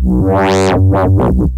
Wow.